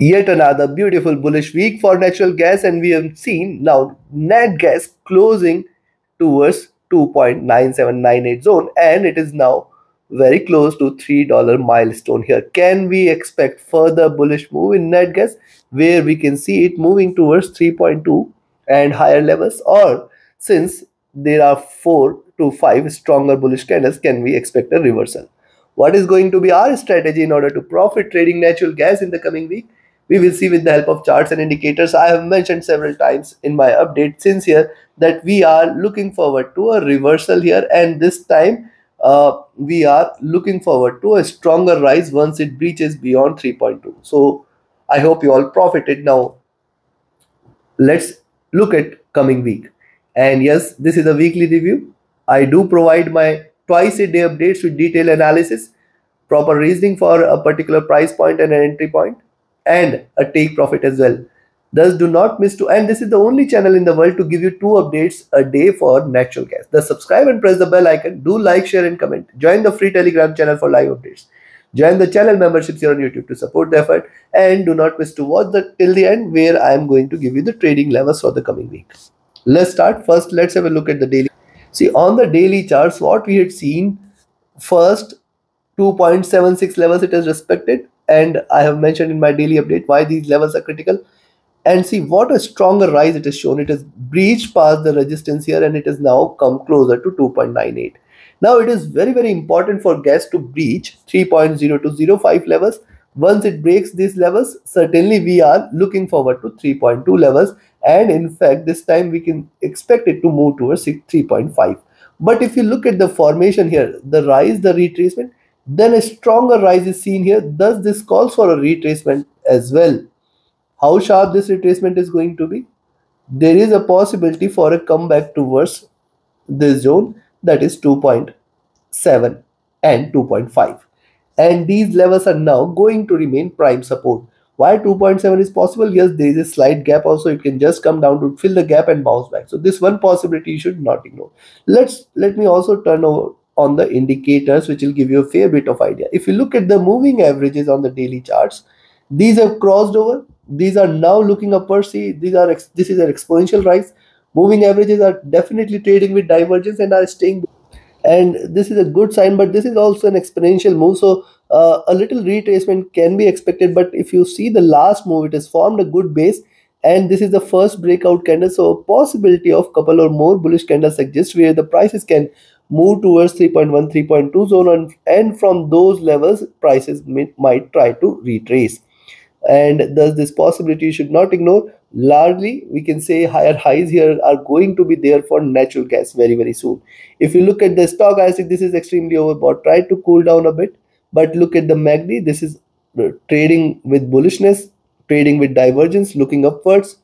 Yet another beautiful bullish week for natural gas and we have seen now nat gas closing towards 2.9798 zone and it is now very close to $3 milestone here. Can we expect further bullish move in nat gas where we can see it moving towards 3.2 and higher levels or since there are 4 to 5 stronger bullish candles can we expect a reversal. What is going to be our strategy in order to profit trading natural gas in the coming week? We will see with the help of charts and indicators. I have mentioned several times in my update since here that we are looking forward to a reversal here and this time uh, we are looking forward to a stronger rise once it breaches beyond 3.2. So I hope you all profited. Now let's look at coming week. And yes, this is a weekly review. I do provide my twice a day updates with detailed analysis, proper reasoning for a particular price point and an entry point, and a take profit as well. Thus, do not miss to, and this is the only channel in the world to give you two updates a day for natural gas. Thus, subscribe and press the bell icon. Do like, share, and comment. Join the free Telegram channel for live updates. Join the channel memberships here on YouTube to support the effort. And do not miss to watch the till the end where I am going to give you the trading levels for the coming week. Let's start. First, let's have a look at the daily. See, on the daily charts, what we had seen first 2.76 levels it is respected and I have mentioned in my daily update why these levels are critical. And see what a stronger rise it has shown. It has breached past the resistance here and it has now come closer to 2.98 now it is very very important for gas to breach 3.0 to 0.5 levels. Once it breaks these levels certainly we are looking forward to 3.2 levels. And in fact this time we can expect it to move towards 3.5 but if you look at the formation here the rise the retracement then a stronger rise is seen here. Thus this calls for a retracement as well? How sharp this retracement is going to be? There is a possibility for a comeback towards this zone that is 2.7 and 2.5 and these levels are now going to remain prime support. Why 2.7 is possible? Yes there is a slight gap also. It can just come down to fill the gap and bounce back. So this one possibility you should not ignore. Let's let me also turn over on the indicators which will give you a fair bit of idea. If you look at the moving averages on the daily charts these have crossed over. These are now looking upward see these are this is an exponential rise. Moving averages are definitely trading with divergence and are staying. And this is a good sign but this is also an exponential move. So uh, a little retracement can be expected but if you see the last move it has formed a good base. And this is the first breakout candle. So a possibility of couple or more bullish candles exist where the prices can move towards 3.1 3.2 zone and, from those levels prices may, might try to retrace. And thus this possibility you should not ignore. Largely we can say higher highs here are going to be there for natural gas very very soon. If you look at the stochastic this is extremely overbought. Try to cool down a bit but look at the MACD. This is uh, trading with bullishness trading with divergence looking upwards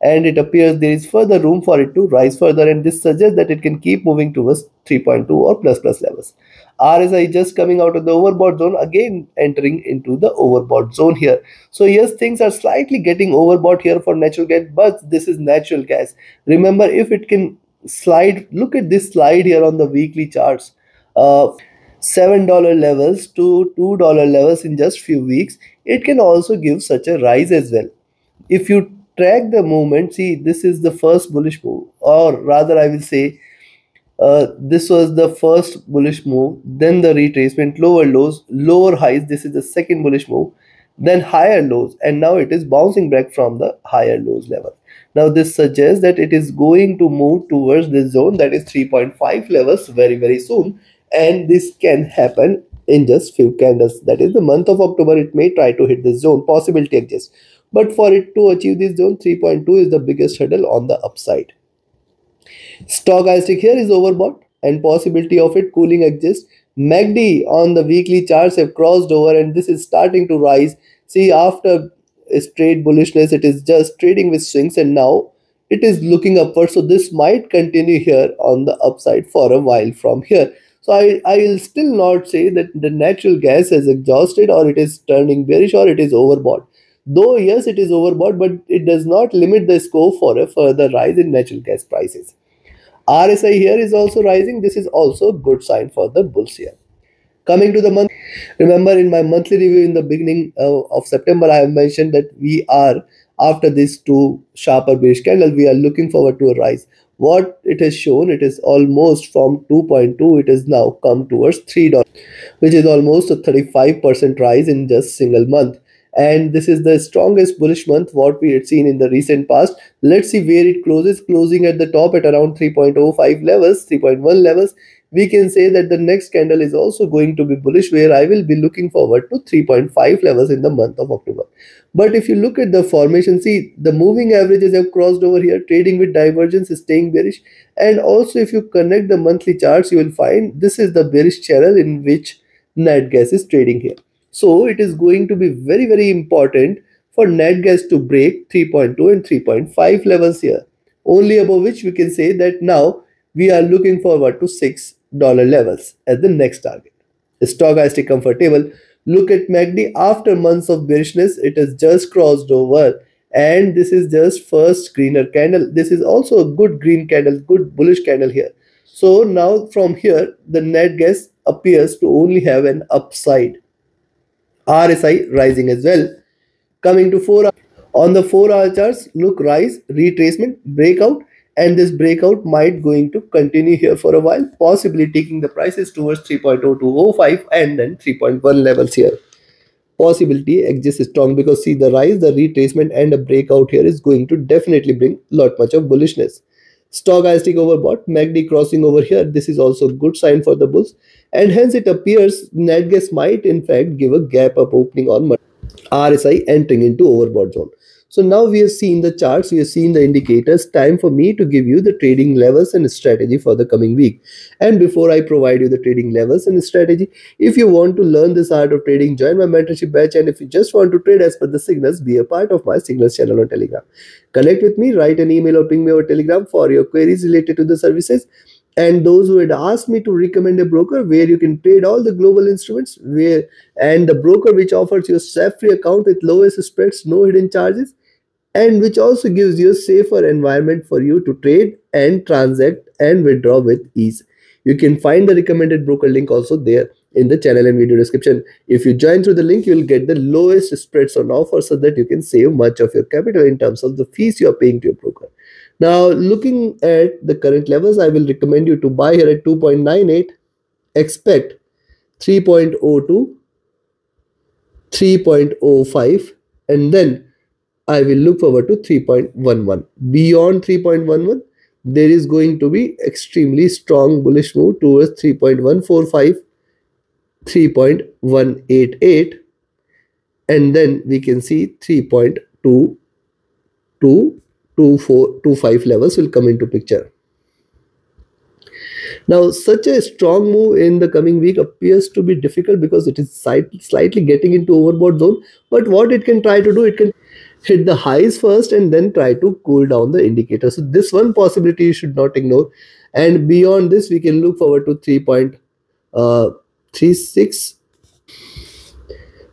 and it appears there is further room for it to rise further and this suggests that it can keep moving towards 3.2 or plus plus levels RSI just coming out of the overbought zone again entering into the overbought zone here. So yes, things are slightly getting overbought here for natural gas, but this is natural gas. Remember, if it can slide, look at this slide here on the weekly charts. Uh, $7 levels to $2 levels in just few weeks, it can also give such a rise as well. If you track the movement, see this is the first bullish move. Or rather I will say uh, this was the first bullish move then the retracement lower lows lower highs. This is the second bullish move then higher lows. And now it is bouncing back from the higher lows level. Now this suggests that it is going to move towards this zone that is 3.5 levels very very soon. And this can happen in just few candles that is the month of october it may try to hit this zone possibility exists but for it to achieve this zone 3.2 is the biggest hurdle on the upside Stochastic here is overbought and possibility of it cooling exists. MACD on the weekly charts have crossed over and this is starting to rise. See after straight bullishness it is just trading with swings and now it is looking upward so this might continue here on the upside for a while from here. So I, I will still not say that the natural gas has exhausted or it is turning bearish or it is overbought. Though yes it is overbought but it does not limit the scope for a further rise in natural gas prices. RSI here is also rising. This is also a good sign for the bulls here. Coming to the month, remember in my monthly review in the beginning uh, of September, I have mentioned that we are after these two sharper bearish candles, we are looking forward to a rise. What it has shown, it is almost from 2.2, it has now come towards $3, which is almost a 35% rise in just single month. And this is the strongest bullish month what we had seen in the recent past. Let's see where it closes closing at the top at around 3.05 levels 3.1 levels we can say that the next candle is also going to be bullish where I will be looking forward to 3.5 levels in the month of October. But if you look at the formation, see the moving averages have crossed over here, trading with divergence is staying bearish. And also if you connect the monthly charts, you will find this is the bearish channel in which nat gas is trading here. So it is going to be very, very important for nat gas to break 3.2 and 3.5 levels here. Only above which we can say that now we are looking forward to $6 levels as the next target. Stochastic comfortable. Look at MACD after months of bearishness, it has just crossed over and this is just first greener candle. This is also a good green candle, good bullish candle here. So now from here, the nat gas appears to only have an upside. RSI rising as well. Coming to 4 on the 4 hour charts, look rise, retracement, breakout and this breakout might going to continue here for a while, possibly taking the prices towards 3.0205 and then 3.1 levels here. Possibility exists strong because see the rise, the retracement and a breakout here is going to definitely bring lot much of bullishness. Stochastic overbought, MACD crossing over here. This is also good sign for the bulls. And hence it appears natgas might in fact give a gap up opening on RSI entering into overbought zone. So now we have seen the charts, we have seen the indicators. Time for me to give you the trading levels and strategy for the coming week. And before I provide you the trading levels and strategy, if you want to learn this art of trading, join my mentorship batch. And if you just want to trade as per the signals, be a part of my signals channel on Telegram. Connect with me, write an email or ping me over Telegram for your queries related to the services and those who had asked me to recommend a broker where you can trade all the global instruments where and the broker which offers you a SEP-free account with lowest spreads no hidden charges and which also gives you a safer environment for you to trade and transact and withdraw with ease. You can find the recommended broker link also there in the channel and video description. If you join through the link you will get the lowest spreads on offer so that you can save much of your capital in terms of the fees you are paying to your broker. Now, looking at the current levels, I will recommend you to buy here at 2.98, expect 3.02, 3.05, and then I will look forward to 3.11. Beyond 3.11, there is going to be extremely strong bullish move towards 3.145, 3.188, and then we can see 3.22 two, four, two, five levels will come into picture. Now, such a strong move in the coming week appears to be difficult because it is slightly getting into overbought zone. But what it can try to do, it can hit the highs first and then try to cool down the indicator. So this one possibility you should not ignore. And beyond this, we can look forward to 3.36 uh,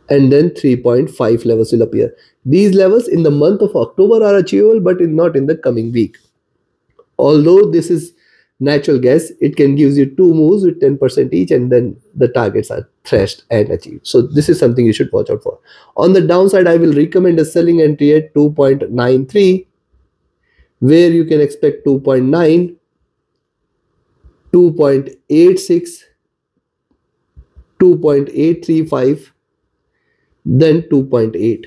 and then 3.5 levels will appear. These levels in the month of October are achievable but not in the coming week. Although this is natural gas, it can give you two moves with 10% each and then the targets are thrashed and achieved. So this is something you should watch out for. On the downside, I will recommend a selling entry at 2.93 where you can expect 2.9, 2.86, 2.835 then 2.8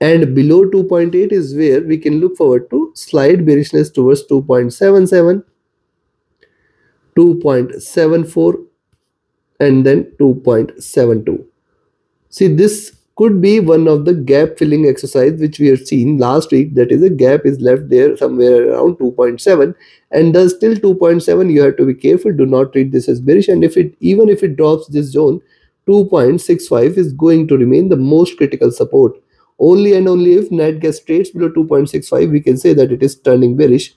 and below 2.8 is where we can look forward to slight bearishness towards 2.77 2.74 and then 2.72 see this could be one of the gap filling exercise which we have seen last week. That is a gap is left there somewhere around 2.7 and does still 2.7 you have to be careful. Do not treat this as bearish. And if it even if it drops this zone 2.65 is going to remain the most critical support. Only and only if nat gas trades below 2.65, we can say that it is turning bearish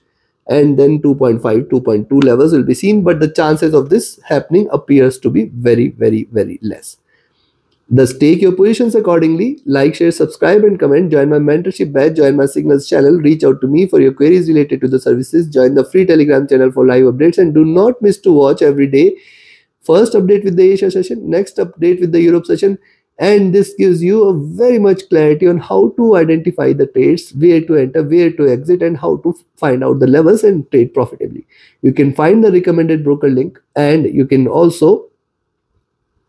and then 2.5, 2.2 levels will be seen. But the chances of this happening appears to be very, very, very less. Thus, take your positions accordingly. Like, share, subscribe and comment. Join my mentorship batch. Join my signals channel. Reach out to me for your queries related to the services. Join the free telegram channel for live updates. And do not miss to watch every day first update with the Asia session, next update with the Europe session, and this gives you a very much clarity on how to identify the trades, where to enter, where to exit, and how to find out the levels and trade profitably. You can find the recommended broker link, and you can also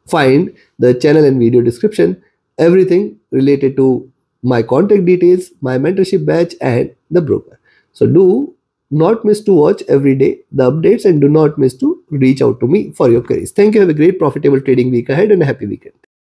find the channel and video description, everything related to my contact details, my mentorship batch, and the broker. So do not miss to watch every day the updates and do not miss to reach out to me for your queries. Thank you. Have a great profitable trading week ahead and a happy weekend.